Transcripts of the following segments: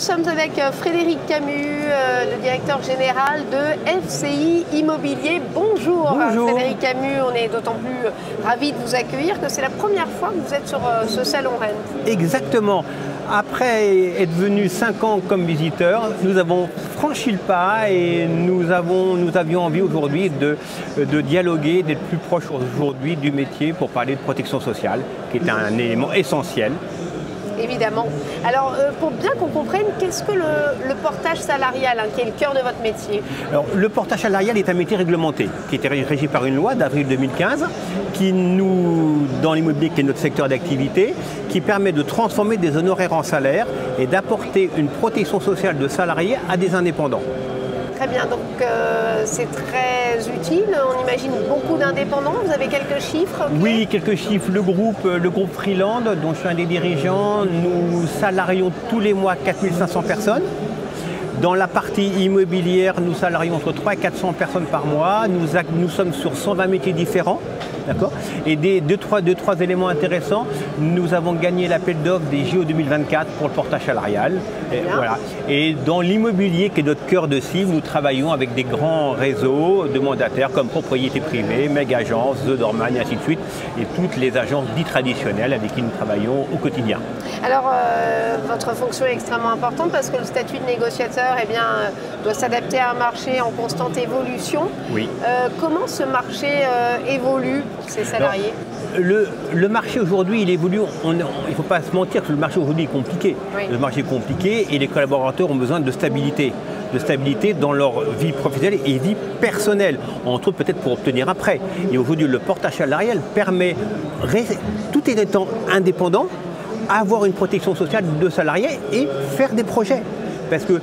sommes avec euh, Frédéric Camus, euh, le directeur général de FCI Immobilier. Bonjour, Bonjour. Frédéric Camus, on est d'autant plus ravis de vous accueillir que c'est la première fois que vous êtes sur euh, ce salon Rennes. Exactement. Après être venu 5 ans comme visiteur, nous avons franchi le pas et nous, avons, nous avions envie aujourd'hui de, de dialoguer, d'être plus proche aujourd'hui du métier pour parler de protection sociale, qui est un élément essentiel Évidemment. Alors, euh, pour bien qu'on comprenne, qu'est-ce que le, portage salarial, hein, qui est le cœur de votre métier Alors, le portage salarial est un métier réglementé, qui était régi par une loi d'avril 2015, qui nous, dans l'immobilier, qui est notre secteur d'activité, qui permet de transformer des honoraires en salaires et d'apporter une protection sociale de salariés à des indépendants. Très bien, donc euh, c'est très utile. On imagine beaucoup d'indépendants. Vous avez quelques chiffres Oui, quelques chiffres. Le groupe, le groupe Freeland, dont je suis un des dirigeants, nous salarions tous les mois 4500 personnes. Dans la partie immobilière, nous salarions entre 300 et 400 personnes par mois. Nous sommes sur 120 métiers différents. D'accord Et des deux trois, deux, trois éléments intéressants. Nous avons gagné l'appel d'offres des JO 2024 pour le portage salarial. Et, voilà. Et dans l'immobilier, qui est notre cœur de cible, nous travaillons avec des grands réseaux de mandataires comme Propriété Privée, Meg Agence, The Dorman et ainsi de suite, et toutes les agences dites traditionnelles avec qui nous travaillons au quotidien. Alors, euh, votre fonction est extrêmement importante parce que le statut de négociateur eh bien, euh, doit s'adapter à un marché en constante évolution. Oui. Euh, comment ce marché euh, évolue ces salariés Le, le marché aujourd'hui, il évolue. On- on- il ne faut pas se mentir que le marché aujourd'hui est compliqué. Oui. Le marché est compliqué et les collaborateurs ont besoin de stabilité. De stabilité dans leur vie professionnelle et vie personnelle, entre autres peut-être pour obtenir un prêt. Et aujourd'hui, le portage salarial permet, tout en étant indépendant, avoir une protection sociale de salariés et faire des projets. Parce que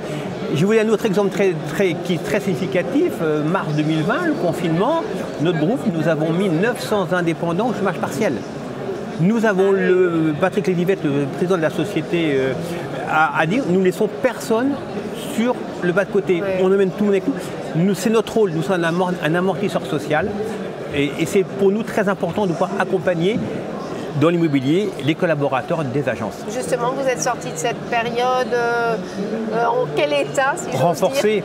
je vous donne un autre exemple très, très, qui est très significatif. Euh, mars 2020, le confinement, notre groupe, nous avons mis 900 indépendants au chômage partiel. Nous avons le Patrick Lévivette, le président de la société, euh, a, a dit nous ne laissons personne sur le bas de côté. Ouais. On emmène tout le monde avec nous. nous c'est notre rôle, nous sommes un, amor- un amortisseur social. Et, et c'est pour nous très important de pouvoir accompagner dans l'immobilier les collaborateurs des agences. Justement, vous êtes sorti de cette période euh, euh, en quel état, si dire renforcé,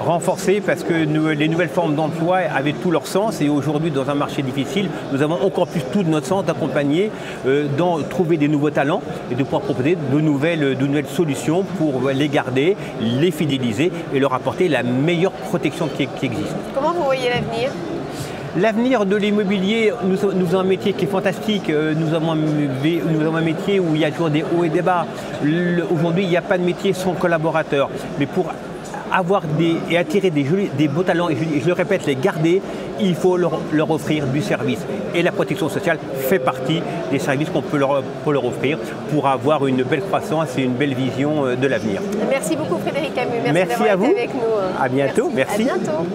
renforcé parce que nous- les nouvelles formes d'emploi avaient tout leur sens et aujourd'hui dans un marché difficile, nous avons encore plus tout de notre sens d'accompagner, euh, dans trouver des nouveaux talents et de pouvoir proposer de nouvelles, de nouvelles solutions pour les garder, les fidéliser et leur apporter la meilleure protection qui, qui existe. Comment vous voyez l'avenir? L'avenir de l'immobilier, nous, nous avons un métier qui est fantastique. Euh, Nous avons, un, nous avons un métier où il y a toujours des hauts et des bas. Aujourd'hui, il n'y a pas de métier sans collaborateurs. Mais pour avoir des, et attirer des, jolis, des beaux talents, et je, je le répète, les garder, il faut leur, leur offrir du service. Et la protection sociale fait partie des services qu'on peut leur, peut leur offrir pour avoir une belle croissance et une belle vision euh, de l'avenir. Merci beaucoup Frédéric Camus. Merci, Merci d'avoir à été vous. avec nous. À bientôt. Merci. À bientôt.